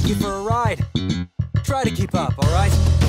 take you for a ride. Try to keep up, all right?